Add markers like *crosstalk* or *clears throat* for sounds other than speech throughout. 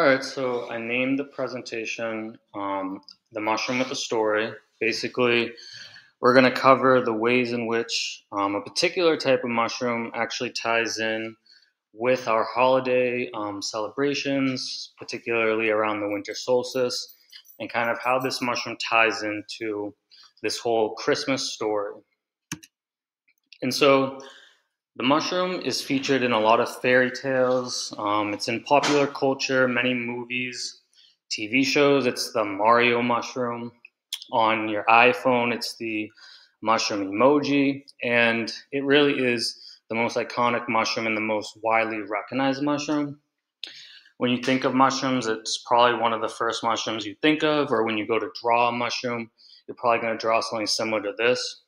All right, so I named the presentation um, The Mushroom with a Story. Basically, we're going to cover the ways in which um, a particular type of mushroom actually ties in with our holiday um, celebrations, particularly around the winter solstice, and kind of how this mushroom ties into this whole Christmas story. And so, the mushroom is featured in a lot of fairy tales. Um, it's in popular culture, many movies, TV shows. It's the Mario mushroom. On your iPhone, it's the mushroom emoji. And it really is the most iconic mushroom and the most widely recognized mushroom. When you think of mushrooms, it's probably one of the first mushrooms you think of, or when you go to draw a mushroom, you're probably going to draw something similar to this.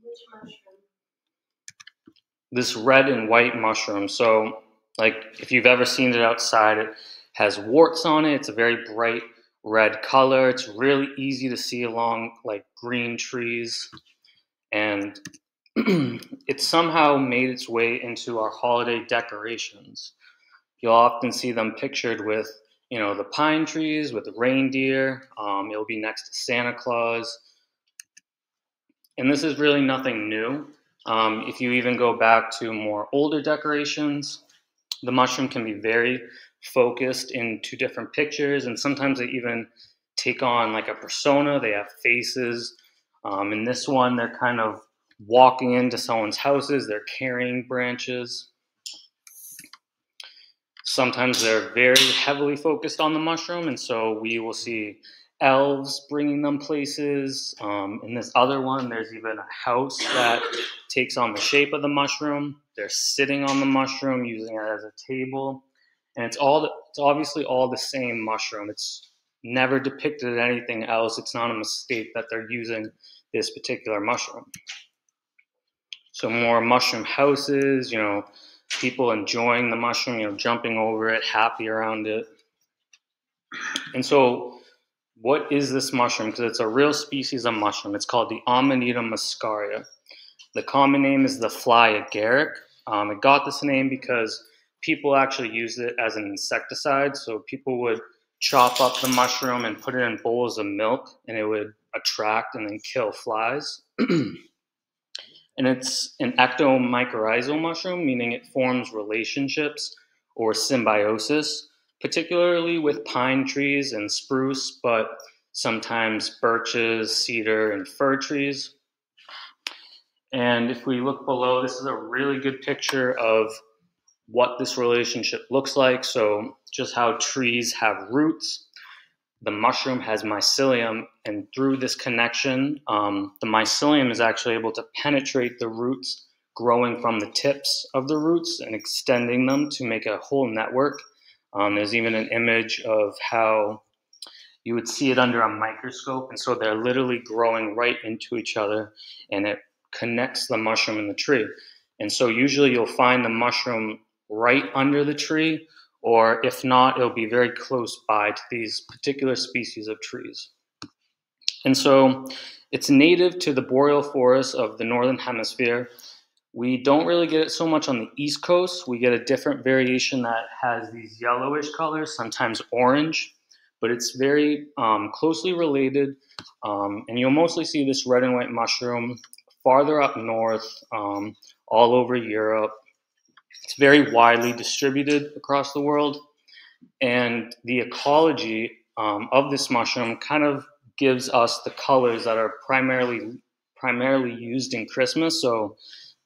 Which mushroom? This red and white mushroom. So, like if you've ever seen it outside, it has warts on it. It's a very bright red color. It's really easy to see along like green trees, and *clears throat* it somehow made its way into our holiday decorations. You'll often see them pictured with, you know, the pine trees with the reindeer. Um, it'll be next to Santa Claus. And this is really nothing new. Um, if you even go back to more older decorations, the mushroom can be very focused into different pictures, and sometimes they even take on like a persona. They have faces. Um, in this one, they're kind of walking into someone's houses, they're carrying branches. Sometimes they're very heavily focused on the mushroom, and so we will see elves bringing them places. Um, in this other one, there's even a house that takes on the shape of the mushroom. They're sitting on the mushroom, using it as a table, and it's all the, it's obviously all the same mushroom. It's never depicted anything else. It's not a mistake that they're using this particular mushroom. So more mushroom houses, you know, people enjoying the mushroom, you know, jumping over it, happy around it. And so what is this mushroom? Because it's a real species of mushroom. It's called the Amanita muscaria. The common name is the fly agaric. Um, it got this name because people actually used it as an insecticide. So people would chop up the mushroom and put it in bowls of milk, and it would attract and then kill flies. *clears throat* and it's an ectomycorrhizal mushroom, meaning it forms relationships or symbiosis particularly with pine trees and spruce, but sometimes birches, cedar, and fir trees. And if we look below, this is a really good picture of what this relationship looks like. So, just how trees have roots. The mushroom has mycelium, and through this connection, um, the mycelium is actually able to penetrate the roots, growing from the tips of the roots and extending them to make a whole network um, there's even an image of how you would see it under a microscope. And so they're literally growing right into each other and it connects the mushroom and the tree. And so usually you'll find the mushroom right under the tree, or if not, it'll be very close by to these particular species of trees. And so it's native to the boreal forests of the northern hemisphere. We don't really get it so much on the East Coast. We get a different variation that has these yellowish colors, sometimes orange, but it's very um, closely related. Um, and you'll mostly see this red and white mushroom farther up north, um, all over Europe. It's very widely distributed across the world. And the ecology um, of this mushroom kind of gives us the colors that are primarily primarily used in Christmas. So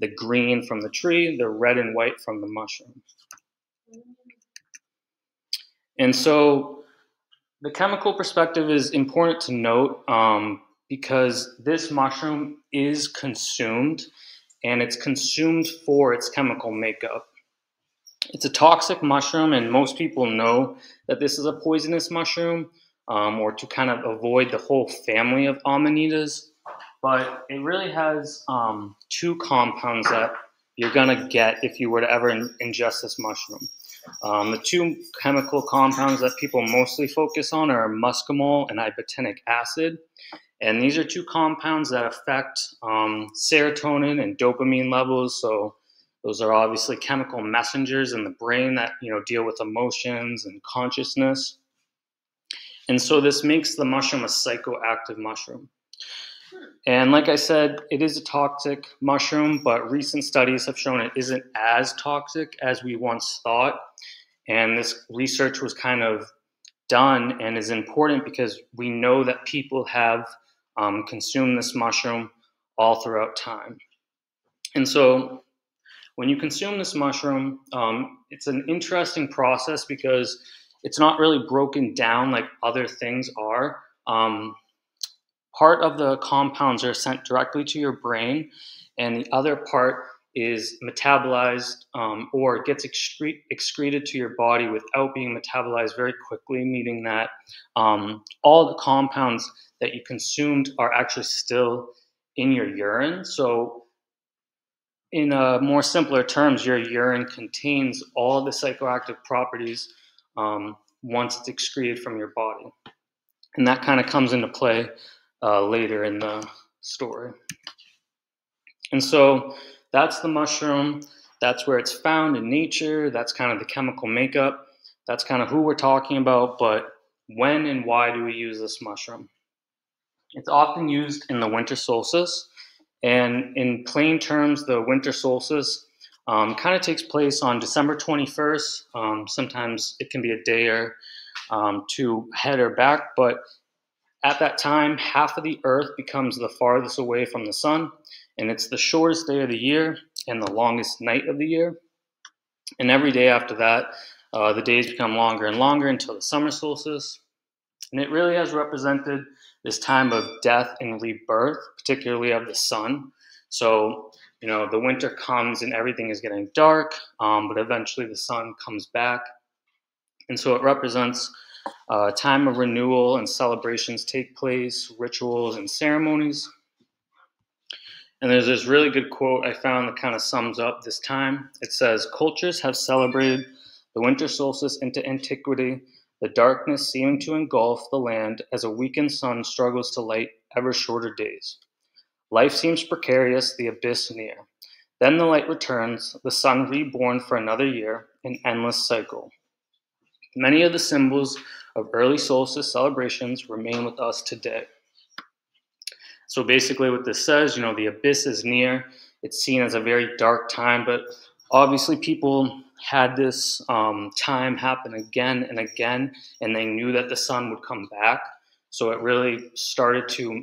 the green from the tree, the red and white from the mushroom. And so the chemical perspective is important to note um, because this mushroom is consumed and it's consumed for its chemical makeup. It's a toxic mushroom, and most people know that this is a poisonous mushroom, um, or to kind of avoid the whole family of amanitas but it really has um, two compounds that you're to get if you were to ever in- ingest this mushroom. Um, the two chemical compounds that people mostly focus on are muscimol and ibotenic acid. And these are two compounds that affect um, serotonin and dopamine levels. So Those are obviously chemical messengers in the brain that you know deal with emotions and consciousness. And so this makes the mushroom a psychoactive mushroom. And like I said, it is a toxic mushroom, but recent studies have shown it isn't as toxic as we once thought. And this research was kind of done and is important because we know that people have um, consumed this mushroom all throughout time. And so when you consume this mushroom, um, it's an interesting process because it's not really broken down like other things are. Um, part of the compounds are sent directly to your brain, and the other part is metabolized um, or gets excre- excreted to your body without being metabolized very quickly, meaning that um, all the compounds that you consumed are actually still in your urine. So, in uh, more simpler terms, your urine contains all the psychoactive properties um, once it's excreted from your body. And that kind of comes into play uh, later in the story. And so that's the mushroom. That's where it's found in nature. That's kind of the chemical makeup. That's kind of who we're talking about. But when and why do we use this mushroom? It's often used in the winter solstice. And in plain terms, the winter solstice um, kind of takes place on December 21st. Um, sometimes it can be a day or um, two ahead or back, but at that time, half of the Earth becomes the farthest away from the sun, and it's the shortest day of the year and the longest night of the year. And every day after that, uh, the days become longer and longer until the summer solstice. And it really has represented this time of death and rebirth, particularly of the sun. So, you know, the winter comes and everything is getting dark, um, but eventually the sun comes back. And so it represents uh, time of renewal and celebrations take place, rituals and ceremonies. And there's this really good quote I found that kind of sums up this time. It says, Cultures have celebrated the winter solstice into antiquity, the darkness seeming to engulf the land as a weakened sun struggles to light ever shorter days. Life seems precarious, the abyss near. Then the light returns, the sun reborn for another year, an endless cycle. Many of the symbols of early solstice celebrations remain with us today. So basically, what this says, you know, the abyss is near. It's seen as a very dark time, but obviously, people had this um, time happen again and again, and they knew that the sun would come back. So it really started to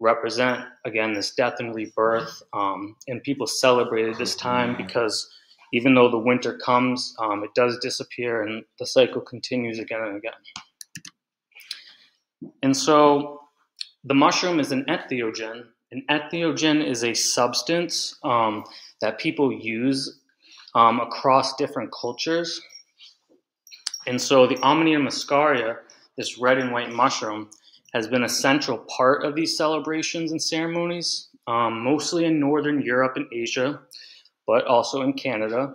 represent again this death and rebirth, um, and people celebrated this time because even though the winter comes, um, it does disappear and the cycle continues again and again. And so the mushroom is an entheogen. An entheogen is a substance um, that people use um, across different cultures. And so the Amanita muscaria, this red and white mushroom, has been a central part of these celebrations and ceremonies, um, mostly in Northern Europe and Asia but also in Canada.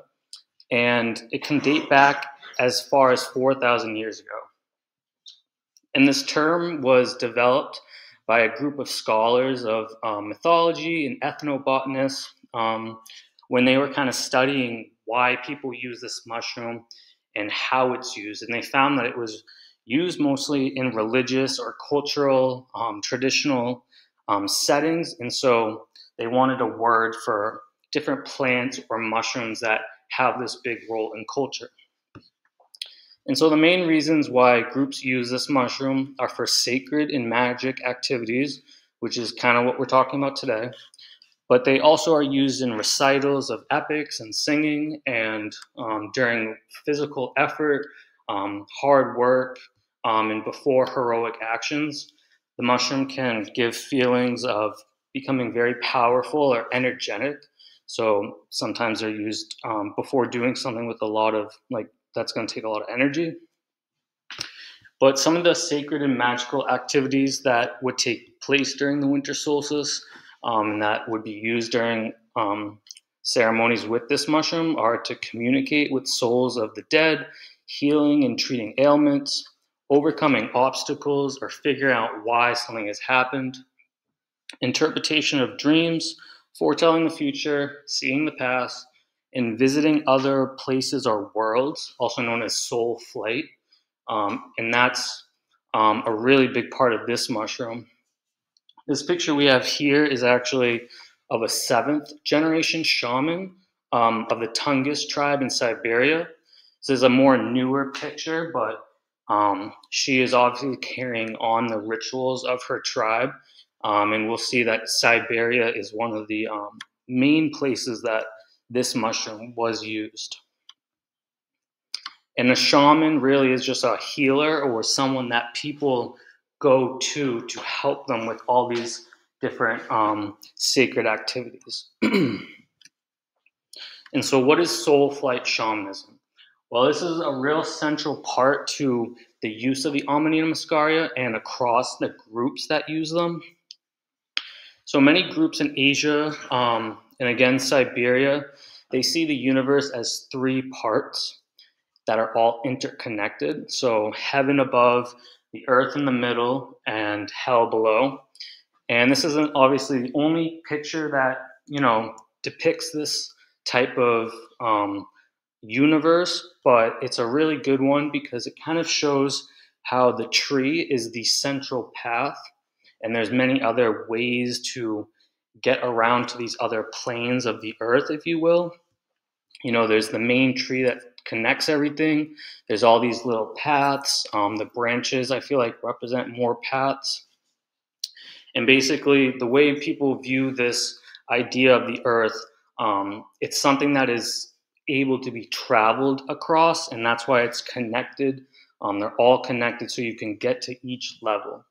And it can date back as far as 4,000 years ago. And this term was developed by a group of scholars of um, mythology and ethnobotanists um, when they were kind of studying why people use this mushroom and how it's used. And they found that it was used mostly in religious or cultural, um, traditional um, settings. And so they wanted a word for different plants or mushrooms that have this big role in culture. And so the main reasons why groups use this mushroom are for sacred and magic activities, which is kind of what we're talking about today. But they also are used in recitals of epics and singing and um, during physical effort, um, hard work, um, and before heroic actions. The mushroom can give feelings of becoming very powerful or energetic so sometimes they're used um, before doing something with a lot of like that's going to take a lot of energy. But some of the sacred and magical activities that would take place during the winter solstice um, and that would be used during um, ceremonies with this mushroom are to communicate with souls of the dead, healing and treating ailments, overcoming obstacles or figuring out why something has happened, interpretation of dreams, foretelling the future, seeing the past, and visiting other places or worlds, also known as soul flight. Um, and that's um, a really big part of this mushroom. This picture we have here is actually of a seventh generation shaman um, of the Tungus tribe in Siberia. This is a more newer picture, but um, she is obviously carrying on the rituals of her tribe. Um, and we'll see that Siberia is one of the um, main places that this mushroom was used. And a shaman really is just a healer or someone that people go to to help them with all these different um, sacred activities. *clears throat* and so, what is soul flight shamanism? Well, this is a real central part to the use of the Amanita muscaria and across the groups that use them. So many groups in Asia um, and again Siberia, they see the universe as three parts that are all interconnected. So heaven above, the earth in the middle, and hell below. And this isn't obviously the only picture that you know depicts this type of um, universe, but it's a really good one because it kind of shows how the tree is the central path and there's many other ways to get around to these other planes of the earth if you will. You know there's the main tree that connects everything. There's all these little paths. Um, the branches i feel like represent more paths. And basically the way people view this idea of the earth um, it's something that is able to be traveled across and that's why it's connected. Um, they're all connected so you can get to each level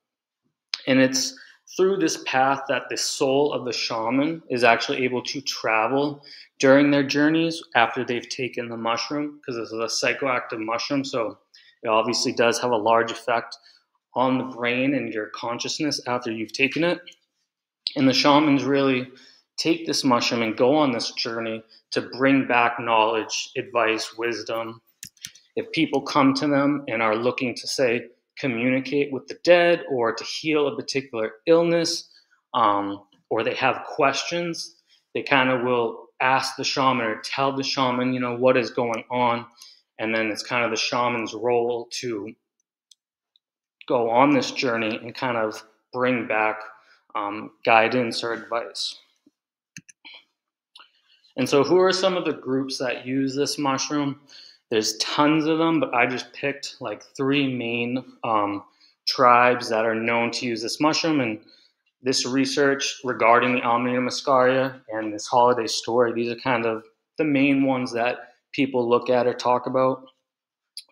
and it's through this path that the soul of the shaman is actually able to travel during their journeys after they've taken the mushroom, because this is a psychoactive mushroom. So it obviously does have a large effect on the brain and your consciousness after you've taken it. And the shamans really take this mushroom and go on this journey to bring back knowledge, advice, wisdom. If people come to them and are looking to say, communicate with the dead or to heal a particular illness um, or they have questions, they kind of will ask the shaman or tell the shaman, you know, what is going on. And then it's kind of the shaman's role to go on this journey and kind of bring back um, guidance or advice. And so, who are some of the groups that use this mushroom? There's tons of them, but I just picked like three main um, tribes that are known to use this mushroom. And this research regarding the Amanita muscaria and this holiday story, these are kind of the main ones that people look at or talk about.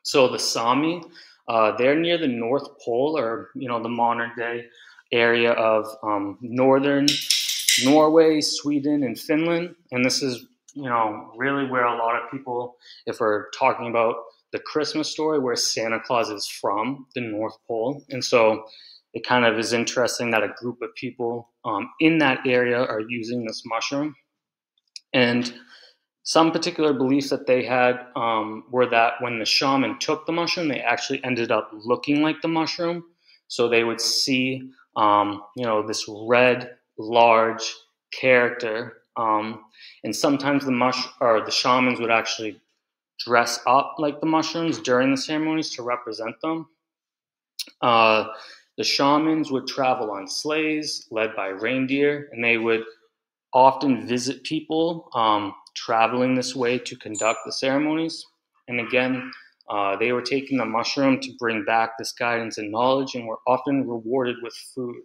So the Sami, uh, they're near the North Pole, or you know the modern day area of um, northern Norway, Sweden, and Finland. And this is you know, really where a lot of people, if we're talking about the Christmas story, where Santa Claus is from, the North Pole. And so it kind of is interesting that a group of people um, in that area are using this mushroom. And some particular beliefs that they had um, were that when the shaman took the mushroom, they actually ended up looking like the mushroom. So they would see, um, you know, this red, large character um, and sometimes the mush or the shamans would actually dress up like the mushrooms during the ceremonies to represent them. Uh, the shamans would travel on sleighs led by reindeer, and they would often visit people um, traveling this way to conduct the ceremonies. And again, uh, they were taking the mushroom to bring back this guidance and knowledge, and were often rewarded with food.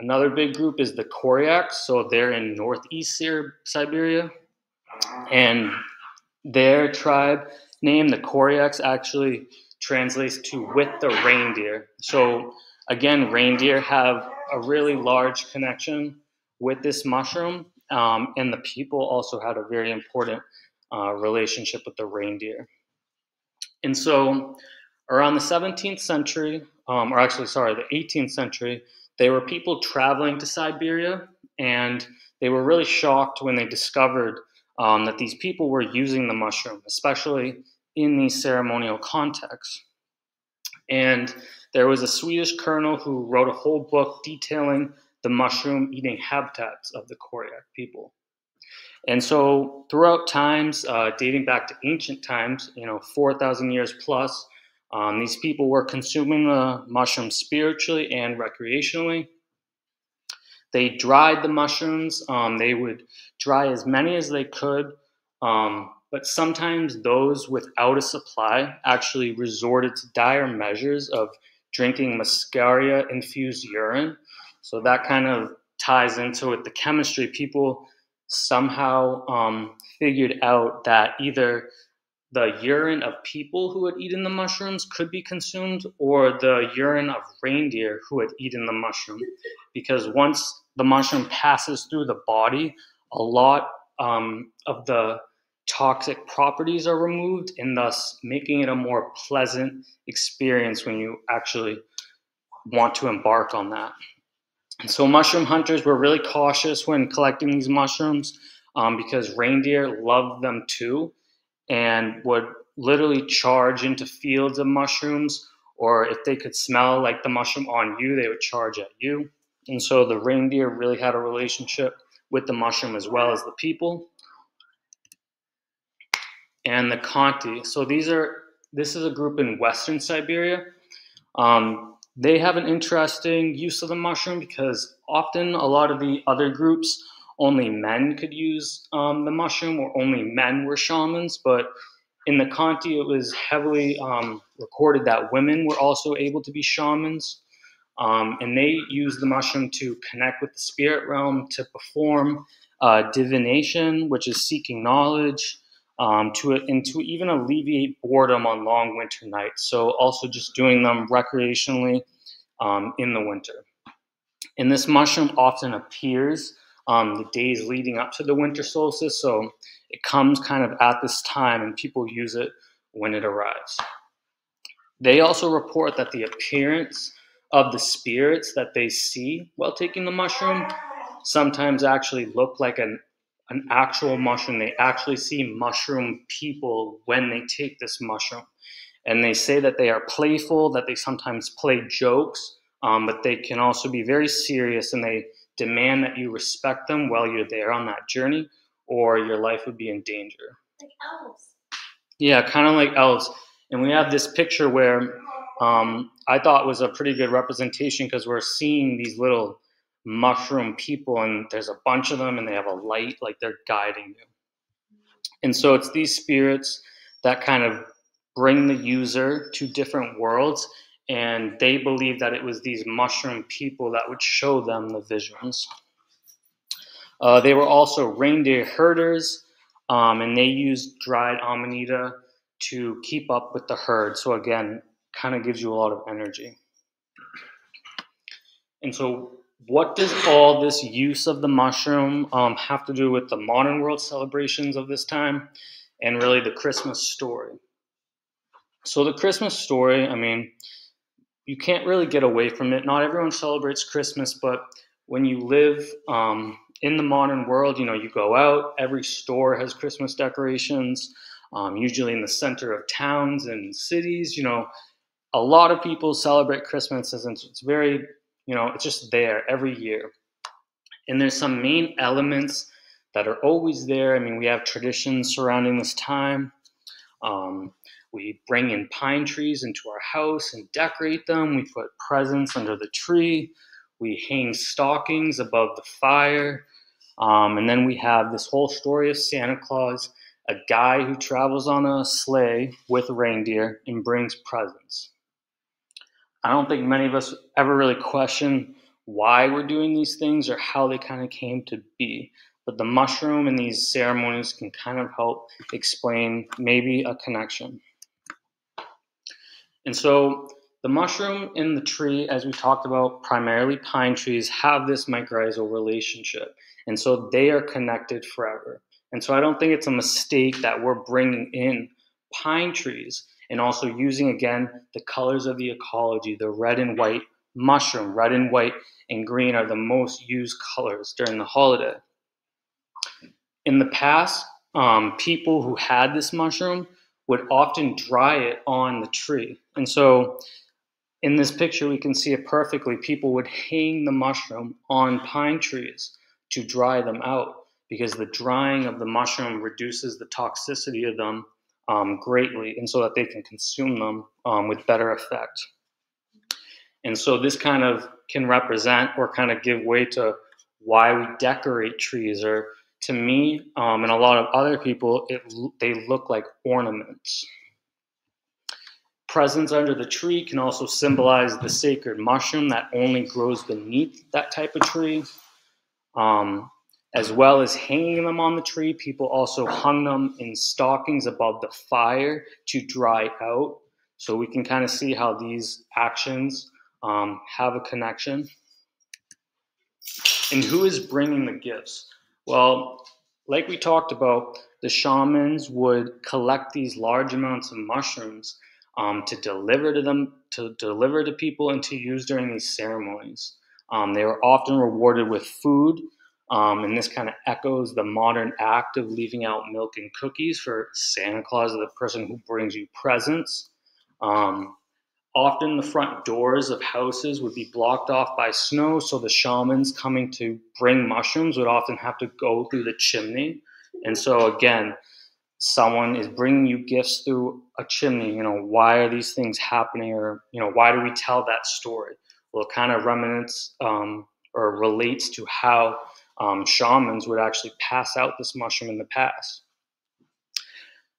Another big group is the Koryaks. So they're in northeast Siberia. And their tribe name, the Koryaks, actually translates to with the reindeer. So again, reindeer have a really large connection with this mushroom. Um, and the people also had a very important uh, relationship with the reindeer. And so around the 17th century, um, or actually, sorry, the 18th century, they were people traveling to Siberia, and they were really shocked when they discovered um, that these people were using the mushroom, especially in these ceremonial contexts. And there was a Swedish colonel who wrote a whole book detailing the mushroom eating habitats of the Koryak people. And so, throughout times, uh, dating back to ancient times, you know, 4,000 years plus, um, these people were consuming the mushrooms spiritually and recreationally. They dried the mushrooms. Um, they would dry as many as they could, um, but sometimes those without a supply actually resorted to dire measures of drinking muscaria infused urine. So that kind of ties into it. The chemistry people somehow um, figured out that either the urine of people who had eaten the mushrooms could be consumed or the urine of reindeer who had eaten the mushroom. Because once the mushroom passes through the body, a lot um, of the toxic properties are removed and thus making it a more pleasant experience when you actually want to embark on that. And so mushroom hunters were really cautious when collecting these mushrooms um, because reindeer loved them too and would literally charge into fields of mushrooms, or if they could smell like the mushroom on you, they would charge at you. And so the reindeer really had a relationship with the mushroom as well as the people. And the Khanty. So these are this is a group in Western Siberia. Um, they have an interesting use of the mushroom because often a lot of the other groups only men could use um, the mushroom or only men were shamans. But in the Khanty, it was heavily um, recorded that women were also able to be shamans. Um, and they used the mushroom to connect with the spirit realm, to perform uh, divination, which is seeking knowledge, um, to and to even alleviate boredom on long winter nights. So also just doing them recreationally um, in the winter. And this mushroom often appears um, the days leading up to the winter solstice. So it comes kind of at this time, and people use it when it arrives. They also report that the appearance of the spirits that they see while taking the mushroom sometimes actually look like an an actual mushroom. They actually see mushroom people when they take this mushroom. And they say that they are playful, that they sometimes play jokes, um, but they can also be very serious and they demand that you respect them while you're there on that journey, or your life would be in danger. Like elves. Yeah, kind of like elves. And we have this picture where um, I thought was a pretty good representation because we're seeing these little mushroom people, and there's a bunch of them, and they have a light, like they're guiding you. And so it's these spirits that kind of bring the user to different worlds and they believed that it was these mushroom people that would show them the visions. Uh, they were also reindeer herders, um, and they used dried amanita to keep up with the herd. So again, kind of gives you a lot of energy. And so, what does all this use of the mushroom um, have to do with the modern world celebrations of this time, and really the Christmas story? So the Christmas story, I mean, you can't really get away from it. Not everyone celebrates Christmas, but when you live um, in the modern world, you know, you go out, every store has Christmas decorations, um, usually in the center of towns and cities. You know, a lot of people celebrate Christmas and it's very, you know, it's just there every year. And there's some main elements that are always there. I mean, we have traditions surrounding this time. Um, we bring in pine trees into our house and decorate them. We put presents under the tree. We hang stockings above the fire. Um, and then we have this whole story of Santa Claus, a guy who travels on a sleigh with reindeer and brings presents. I don't think many of us ever really question why we're doing these things or how they kind of came to be. But the mushroom and these ceremonies can kind of help explain maybe a connection. And so the mushroom in the tree, as we talked about, primarily pine trees, have this mycorrhizal relationship. And so they are connected forever. And so I don't think it's a mistake that we're bringing in pine trees and also using again the colors of the ecology, the red and white mushroom. Red and white and green are the most used colors during the holiday. In the past, um, people who had this mushroom would often dry it on the tree. And so in this picture, we can see it perfectly. People would hang the mushroom on pine trees to dry them out. because the drying of the mushroom reduces the toxicity of them um, greatly, and so that they can consume them um, with better effect. And so this kind of can represent or kind of give way to why we decorate trees, or to me um, and a lot of other people, it, they look like ornaments. Presents under the tree can also symbolize the sacred mushroom that only grows beneath that type of tree. Um, as well as hanging them on the tree, people also hung them in stockings above the fire to dry out. So we can kind of see how these actions um, have a connection. And who is bringing the gifts? Well, like we talked about, the shamans would collect these large amounts of mushrooms um, to deliver to them, to deliver to people, and to use during these ceremonies. Um, they were often rewarded with food um, and this kind of echoes the modern act of leaving out milk and cookies for Santa Claus, the person who brings you presents. Um, often the front doors of houses would be blocked off by snow, so the shamans coming to bring mushrooms would often have to go through the chimney. And so, again, someone is bringing you gifts through a chimney. You know, why are these things happening? Or, you know, why do we tell that story? Well, it kind of remnants um, or relates to how um, shamans would actually pass out this mushroom in the past.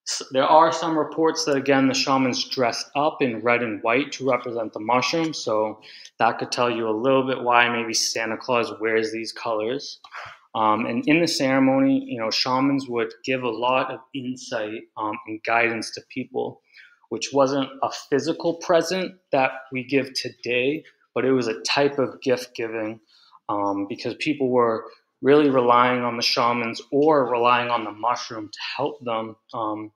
So there are some reports that, again, the shamans dressed up in red and white to represent the mushroom. So that could tell you a little bit why maybe Santa Claus wears these colors. Um, and in the ceremony, you know, shamans would give a lot of insight um, and guidance to people, which wasn't a physical present that we give today, but it was a type of gift giving um, because people were really relying on the shamans or relying on the mushroom to help them um,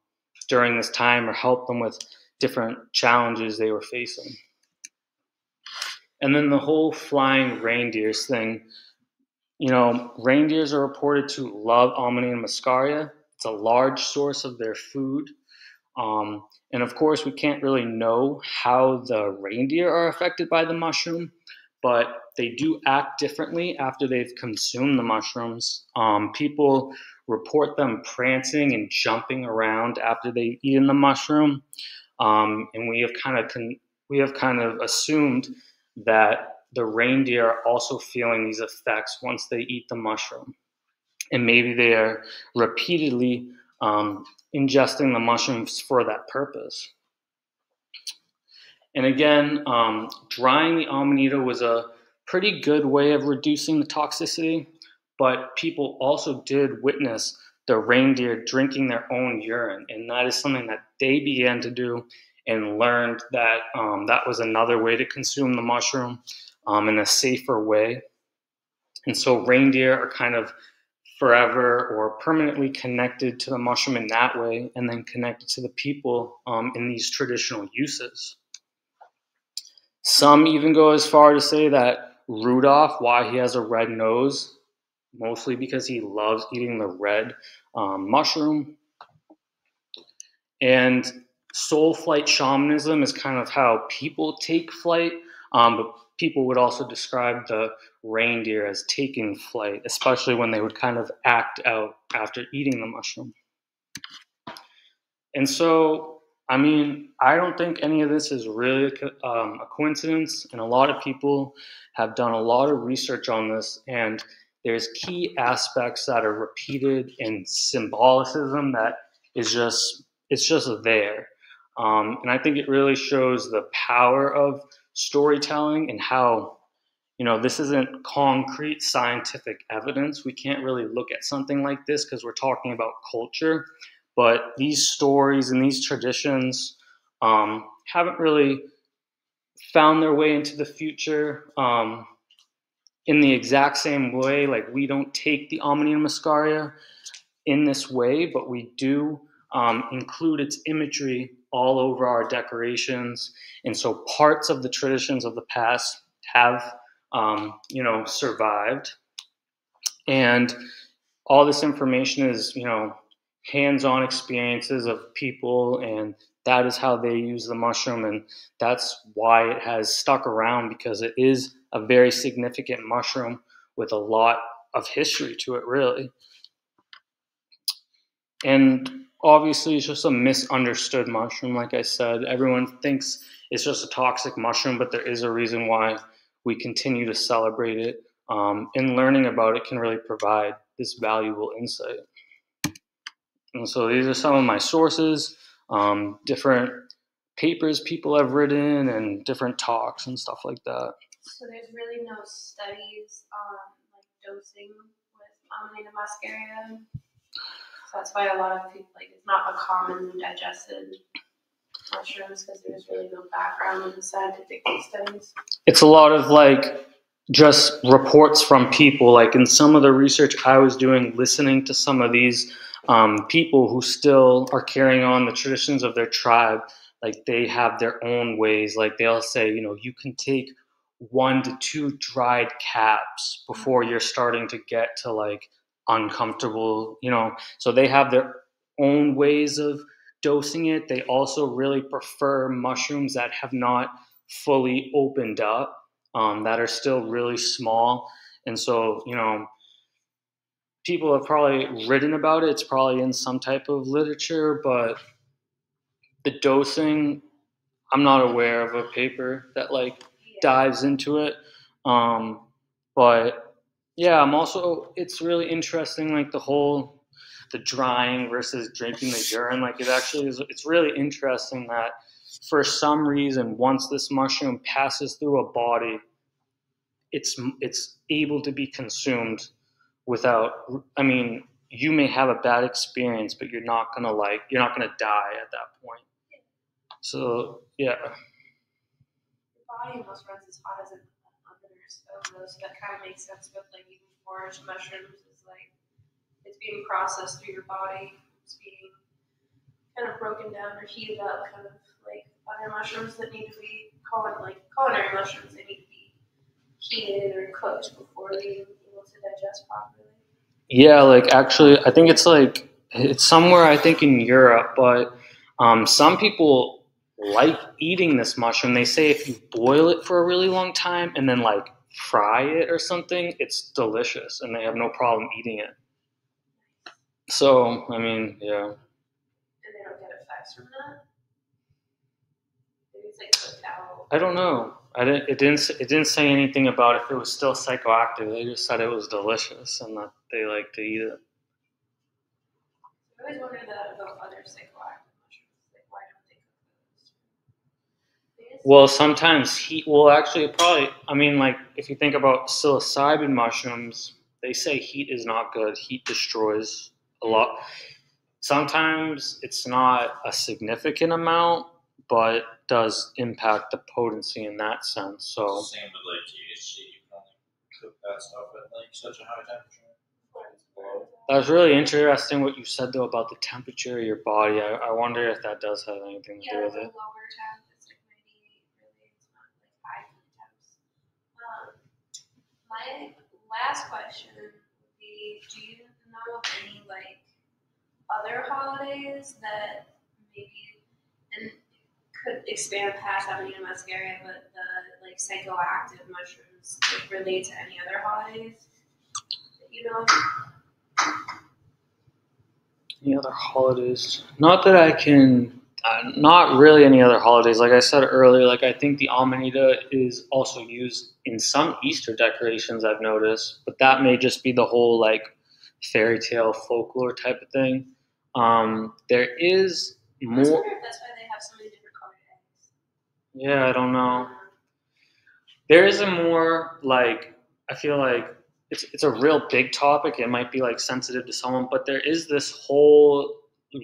during this time or help them with different challenges they were facing. And then the whole flying reindeers thing. You know, reindeers are reported to love Amanita muscaria. It's a large source of their food. Um, and of course, we can't really know how the reindeer are affected by the mushroom, but they do act differently after they've consumed the mushrooms. Um, people report them prancing and jumping around after they've eaten the mushroom, um, and we have kind of we have kind of assumed that the reindeer are also feeling these effects once they eat the mushroom, and maybe they are repeatedly um, ingesting the mushrooms for that purpose. And again, um, drying the amanita was a pretty good way of reducing the toxicity, but people also did witness the reindeer drinking their own urine, and that is something that they began to do and learned that um, that was another way to consume the mushroom um, in a safer way. And so reindeer are kind of forever or permanently connected to the mushroom in that way, and then connected to the people um, in these traditional uses. Some even go as far to say that Rudolph, why he has a red nose, mostly because he loves eating the red um, mushroom. And soul flight shamanism is kind of how people take flight, um, but people would also describe the reindeer as taking flight, especially when they would kind of act out after eating the mushroom. And so I mean, I don't think any of this is really um, a coincidence, and a lot of people have done a lot of research on this, and there's key aspects that are repeated in symbolicism that is just it's just there, um, and I think it really shows the power of storytelling and how you know this isn't concrete scientific evidence. We can't really look at something like this because we're talking about culture but these stories and these traditions um, haven't really found their way into the future um, in the exact same way. Like we don't take the Amanita muscaria in this way, but we do um, include its imagery all over our decorations. And so parts of the traditions of the past have, um, you know, survived. And all this information is, you know, hands-on experiences of people and that is how they use the mushroom and that's why it has stuck around because it is a very significant mushroom with a lot of history to it really and obviously it's just a misunderstood mushroom. Like I said, everyone thinks it's just a toxic mushroom, but there is a reason why we continue to celebrate it. Um, and learning about it can really provide this valuable insight. And so these are some of my sources, um, different papers people have written, and different talks and stuff like that. So there's really no studies on like dosing with Amanita muscaria. That's why a lot of people like it's not a common digested mushrooms because there's really no background in the scientific studies. It's a lot of like just reports from people. Like in some of the research I was doing, listening to some of these um, people who still are carrying on the traditions of their tribe. Like they have their own ways. Like they'll say, you know, you can take one to two dried caps before you're starting to get to like uncomfortable, you know. So they have their own ways of dosing it. They also really prefer mushrooms that have not fully opened up, um, that are still really small. And so, you know, people have probably written about it. It's probably in some type of literature, but the dosing, I'm not aware of a paper that like dives into it. Um, but yeah, I'm also, it's really interesting, like the whole the drying versus drinking the urine. Like it actually is, it's really interesting that for some reason, once this mushroom passes through a body, it's it's able to be consumed without. I mean, you may have a bad experience, but you're not gonna like you're not gonna die at that point. So yeah. Body as hot as an stove, though, so that kind of makes sense with like even foraged mushrooms is like it's being processed through your body. It's being kind of broken down or heated up, kind of like other mushrooms that need to be called like culinary mushrooms. They need to be heated or cooked before they're able to digest properly. Yeah, like actually, I think it's like it's somewhere I think in Europe, but um, some people like eating this mushroom. They say if you boil it for a really long time and then like fry it or something, it's delicious, and they have no problem eating it. So, I mean, yeah. And they don't get effects from that? Maybe it's like cooked. I don't know. I didn't. It didn't. It didn't say anything about if it was still psychoactive. They just said it was delicious and that they like to eat it. I always wondered that about other psychoactive mushrooms. Like, why don't they cook those? They just- Well, sometimes heat. Well, actually, probably. I mean, like if you think about psilocybin mushrooms, they say heat is not good. Heat destroys a lot. Sometimes it's not a significant amount, but does impact the potency in that sense. So. Same with like THC, you can only cook that stuff at like such a high temperature. That was really interesting what you said though about the temperature of your body. I, I wonder if that does have anything to Yeah, do it's with a it. lower temp. It's like 98, really. It's not like high temps. Um, my last question would be Do you know of any like other holidays that maybe and could expand past Amanita muscaria, but the like psychoactive mushrooms like, relate to any other holidays that you know? Any other holidays? Not that I can. Uh, not really any other holidays. Like I said earlier, like I think the amanita is also used in some Easter decorations. I've noticed, but that may just be the whole like fairy tale folklore type of thing. Um, there is more. if that's why they have so many different colored eggs. Yeah, I don't know. there is a more like I feel like it's it's a real big topic. It might be like sensitive to someone, but there is this whole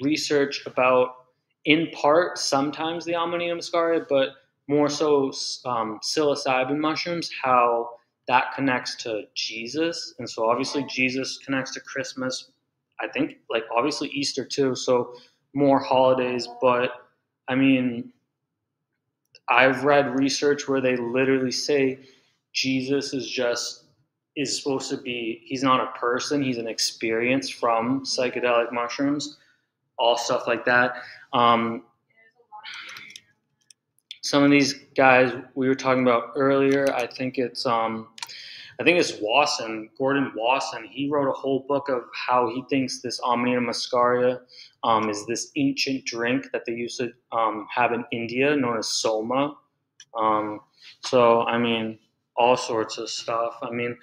research about, in part, sometimes the Amanita muscaria, but more so um, psilocybin mushrooms. How that connects to Jesus, and so obviously Jesus connects to Christmas. I think like obviously Easter too. So more holidays, but I mean I've read research where they literally say Jesus is just is supposed to be he's not a person, he's an experience from psychedelic mushrooms, all stuff like that. Um, some of these guys we were talking about earlier, I think it's um, I think it's Wasson, Gordon Wasson. He wrote a whole book of how he thinks this Amanita muscaria um, is this ancient drink that they used to um, have in India, known as soma. Um, so, I mean, all sorts of stuff. I mean,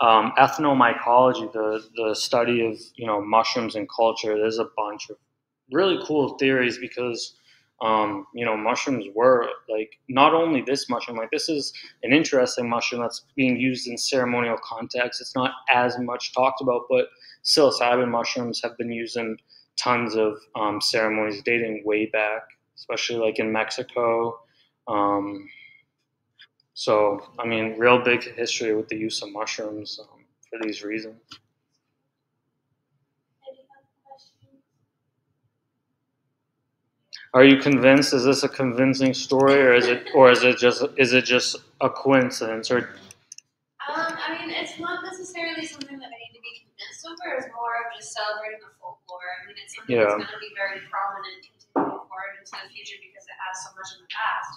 um, ethnomycology, the the study of you know mushrooms and culture. There's a bunch of really cool theories because um, you know mushrooms were like not only this mushroom. Like this is an interesting mushroom that's being used in ceremonial context. It's not as much talked about, but psilocybin mushrooms have been used in tons of um, ceremonies dating way back, especially like in Mexico. Um, so, I mean, real big history with the use of mushrooms um, for these reasons. Any other questions? Are you convinced? Is this a convincing story, or is it, or is it just, is it just a coincidence? Or Um, I mean, it's not necessarily something that I need to be convinced over. It's more of just celebrating the folklore. I mean, it's something Yeah. that's going to be very prominent continuing forward into the future because it has so much in the past.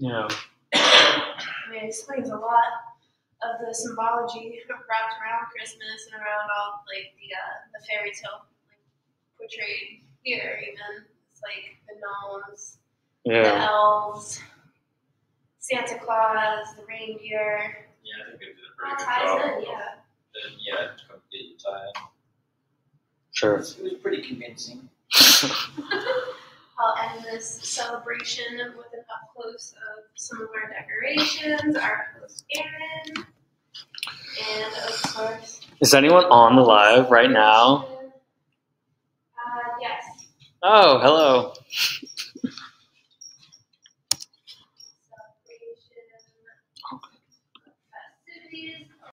yeah, I mean, it explains a lot of the symbology *laughs* wrapped around Christmas and around all like the uh, the fairy tale like portrayed here. Even it's like the gnomes, the elves, Santa Claus, the reindeer. Yeah, I think they did a All pretty good ties job. in, yeah. And yeah, complete tie sure. It was pretty convincing. *laughs* *laughs* I'll end this celebration with an up close of some of our decorations, our host Aaron, and of course. Is anyone on the live right now? Uh, yes. Oh, hello.